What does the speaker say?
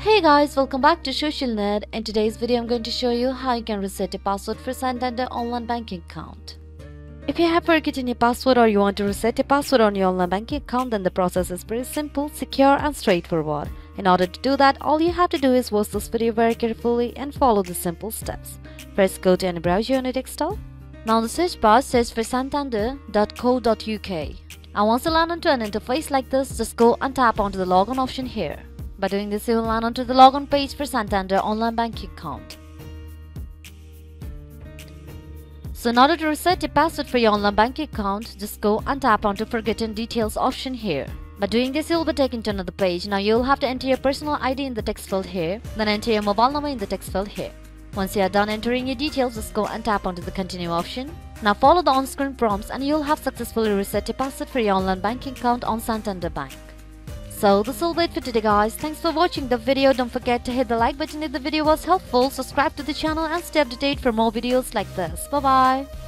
Hey guys, welcome back to Social Nerd. In today's video, I'm going to show you how you can reset a password for Santander online banking account. If you have forgotten your password or you want to reset a password on your online banking account, then the process is pretty simple, secure and straightforward. In order to do that, all you have to do is watch this video very carefully and follow the simple steps. First, go to any browser on your desktop. Now the search bar search for santander.co.uk. And once you land onto an interface like this, just go and tap onto the login option here. By doing this, you will land onto the login page for Santander online banking account. So in order to reset your password for your online banking account, just go and tap onto forgotten details option here. By doing this, you'll be taken to another page. Now you'll have to enter your personal ID in the text field here, then enter your mobile number in the text field here. Once you are done entering your details, just go and tap onto the continue option. Now follow the on-screen prompts and you'll have successfully reset your password for your online banking account on Santander Bank. So this will be it for today guys. Thanks for watching the video. Don't forget to hit the like button if the video was helpful. Subscribe to the channel and stay up to date for more videos like this. Bye bye.